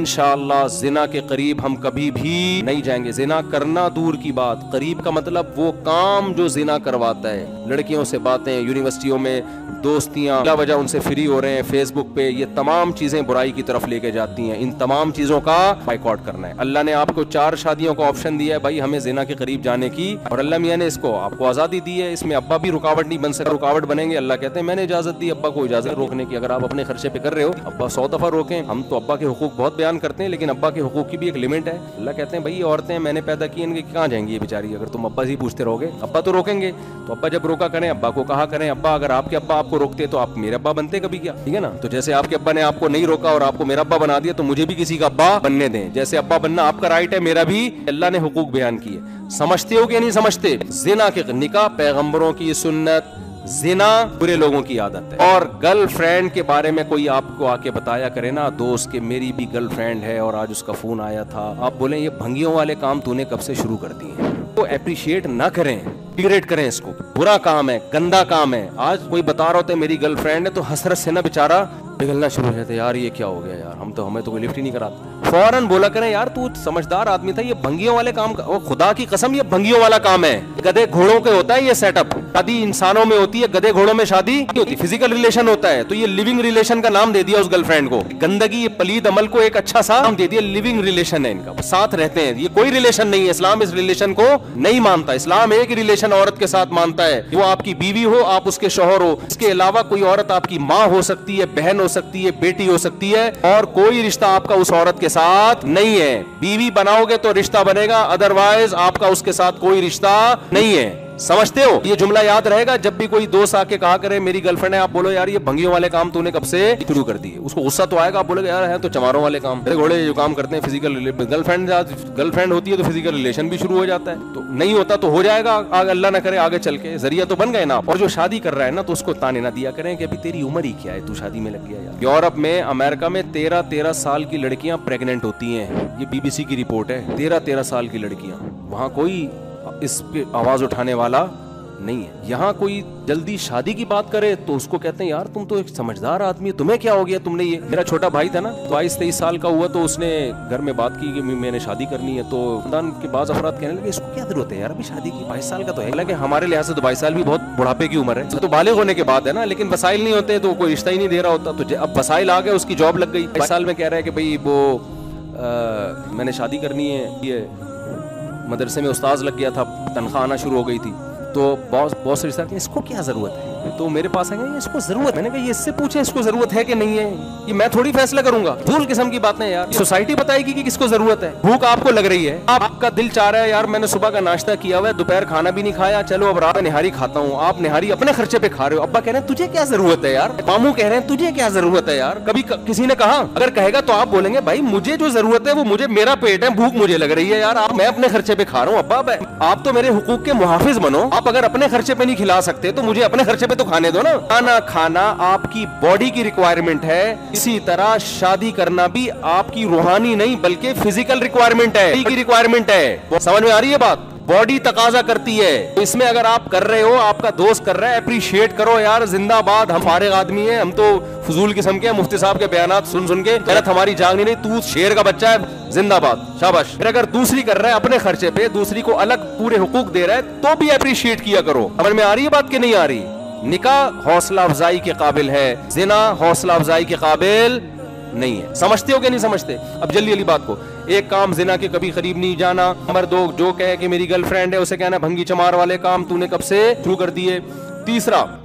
इन जिना के करीब हम कभी भी नहीं जाएँगे। जिना करना दूर की बात। करीब का मतलब वो काम जो जिना करवाता है। लड़कियों से बातें, यूनिवर्सिटियों में दोस्तियाँ वजह उनसे फ्री हो रहे हैं फेसबुक पे ये तमाम चीज़ें बुराई की तरफ़ लेके जाती हैं। इन तमाम चीज़ों का बाइकआउट करना है। अल्लाह ने आपको चार शादियों का ऑप्शन दिया है। भाई, हमें जिना के करीब जाने की और अल्लाह मियाँ ने इसको आपको आज़ादी दी है। इसमें अब्बा भी रुकावट नहीं बन सकता। रुकावट बनेंगे। अल्लाह कहते हैं, मैंने इजाज़त दी, अब्बा को इजाज़त रोकने की। अगर आप अपने खर्चे पे कर रहे हो, अब्बा सौ दफ़ा रोकें। हम तो अब्बा के हकूक बहुत बयान करते हैं, लेकिन अब्बा के हकूक की भी एक लिमिट है। अल्लाह कहते हैं, भाई औरतें मैंने पैदा की, इनके कहाँ जाएँगी ये बेचारी? अगर तुम अब्बा से पूछते रहोगे, अब्बा तो रोकेंगे। तो अब्बा जब रोका करें, अब्बा को कहा करें, अब्बा, अगर आपके अब्बा आपको रोकते तो आप मेरे अब्बा बनते कभी क्या? ठीक है ना? तो जैसे आपके अब्बा ने आपको नहीं रोका और आपको मेरा अब्बा बना दिया तो मुझे भी किसी का अब्बा बनने दें। जैसे अब्बा बनना आपका राइट है, मेरा भी। अल्लाह ने हुकूक बयान किए। समझते हो कि नहीं समझते? जिना के निका पैगंबरों की सुन्नत जिना बुरे लोगों की आदत है। और गर्लफ्रेंड के बारे में कोई आपको आके बताया करे ना, दोस्त के मेरी भी गर्लफ्रेंड है और आज उसका फ़ोन आया था। आप बोले, ये भंगियों वाले काम तूने कब से शुरू कर दिए तो अप्रिशिएट ना करें डिग्रेड करें इसको। बुरा काम है, गंदा काम है। आज कोई बता रहा होता है मेरी गर्लफ्रेंड है तो हसरत से ना बेचारा पिघलना शुरू हो जाता यार, ये क्या हो गया यार? हम तो हमें तो कोई लिफ्ट ही नहीं कराते। फ़ौरन बोला, करें, यार, तू समझदार आदमी था, ये भंगियों वाले काम का खुदा की कसम, ये भंगियों वाला काम है। गधे घोड़ों के होता है ये सेटअप शादी इंसानों में होती है, गधे घोड़ों में शादी होती। फ़िज़िकल रिलेशन होता है। तो ये लिविंग रिलेशन का नाम दे दिया उस गर्लफ्रेंड को। गंदगी पलीद अमल को एक अच्छा सा नाम दे दिया। लिविंग रिलेशन है इनका। साथ रहते हैं। ये कोई रिलेशन नहीं है। इस्लाम इस रिलेशन को नहीं मानता। इस्लाम एक रिलेशन औरत के साथ मानता है। वो आपकी बीवी हो, आप उसके शोहर हो। इसके अलावा कोई औरत आपकी माँ हो सकती है, बहन हो सकती है, बेटी हो सकती है और कोई रिश्ता आपका उस औरत के साथ नहीं है। बीवी बनाओगे तो रिश्ता बनेगा अदरवाइज़ आपका उसके साथ कोई रिश्ता नहीं है। समझते हो? ये जुमला याद रहेगा, जब भी कोई दोस्त आके कहा करे, मेरी गर्लफ्रेंड है, आप बोलो, यार, ये भंगियों वाले काम तूने कब से शुरू कर दिए? उसको गुस्सा तो आएगा, आप बोलोगे, यार, है तो चमारों वाले काम। मेरे घोड़े जो काम करते हैं फ़िज़िकल गर्लफ्रेंड गर्लफ्रेंड होती है तो फ़िज़िकल रिलेशन भी शुरू हो जाता है। तो नहीं होता तो हो जाएगा, आगे, अल्लाह ना करे, आगे चल के। ज़रिया तो बन गए ना और जो शादी कर रहा है ना तो उसको ताने ना दिया करें कि, अभी तेरी उम्र ही क्या है? तू शादी में लग गया यार। यूरोप में, अमेरिका में तेरह तेरह साल की लड़कियाँ प्रेग्नेंट होती हैं। ये बीबीसी की रिपोर्ट है तेरह तेरह साल की लड़कियाँ। वहाँ कोई इस पे आवाज़ उठाने वाला नहीं है। यहाँ कोई जल्दी शादी की बात करे तो उसको कहते हैं, यार, तुम तो एक समझदार आदमी तुम्हें क्या हो गया? तुमने ये मेरा छोटा भाई था ना, बाईस तेईस साल का हुआ तो उसने घर में बात की कि मैंने शादी करनी है। तो खानदान के बाद अफराद कहने लगे, इसको क्या ज़रूरत है यार? अभी शादी की बाईस साल का तो है। लगे हमारे लिहाज से तो बाईस साल भी बहुत बुढ़ापे की उम्र है। तो बालिग होने के बाद है ना, लेकिन वसाइल नहीं होते तो कोई रिश्ता ही नहीं दे रहा होता। तो अब वसाइल आ गए उसकी जॉब लग गई। बाईस साल में कह रहा है कि भाई, वो मैंने शादी करनी है, ये मदरसे में उस्ताद लग गया था तनख्वाह आना शुरू हो गई थी। तो बॉस बॉस रिश्ता इसको क्या ज़रूरत है? तो मेरे पास आएँगे इसको ज़रूरत मैंने कहा इससे पूछे, इसको ज़रूरत है कि नहीं है? ये मैं थोड़ी फैसला करूँगा? भूल किस्म की बातें यार। सोसाइटी बताएगी कि किसको ज़रूरत है। भूख आपको लग रही है। आपका दिल चाह रहा है, यार, मैंने सुबह का नाश्ता किया हुआ है, दोपहर खाना भी नहीं खाया। चलो, अब रात निहारी खाता हूँ। आप निहारी अपने खर्चे पे खा रहे हो। अब्बा कह रहे हैं, तुझे क्या ज़रूरत है यार? मामू कह रहे हैं, तुझे क्या ज़रूरत है यार? कभी किसी ने कहा? अगर कहेगा तो आप बोलेंगे, भाई, मुझे जो ज़रूरत है वो मुझे, मेरा पेट है, भूख मुझे लग रही है यार। मैं अपने खर्चे पे खा रहा हूँ, अब्बा आप तो मेरे हुकूक के मुहाफिज बनो। आप अगर अपने खर्चे पे नहीं खिला सकते तो मुझे अपने खर्चे पे तो खाने दो ना। खाना खाना आपकी बॉडी की रिक्वायरमेंट है। इसी तरह शादी करना भी आपकी रूहानी नहीं, बल्कि फ़िज़िकल रिक्वायरमेंट है। की रिक्वायरमेंट है। समझ में आ रही है बात? बॉडी तकाजा करती है। तो इसमें अगर आप कर रहे हो, आपका दोस्त कर रहा है अप्रिशिएट करो यार, जिंदाबाद, हम आदमी है, हम तो फजूल किस्म के मुफ्ती साहब के बयान सुन सुन के, गलत हमारी जाग नहीं, तू शेर का बच्चा है, जिंदाबाद, शाबाश। फिर अगर दूसरी कर रहा है अपने खर्चे पे, दूसरी को अलग पूरे हुकूक दे रहा है तो भी अप्रिशिएट किया करो। समझ में आ रही है बात की नहीं आ रही? निका हौसला अफजाई के काबिल है, जिना हौसला अफजाई के काबिल नहीं है। समझते हो कि नहीं समझते? अब जल्दी जल्दी बात को। एक काम, जिना के कभी करीब नहीं जाना, नंबर दो, जो कहे कि मेरी गर्लफ्रेंड है, उसे कहना, भंगी चमार वाले काम तूने कब से शुरू कर दिए? तीसरा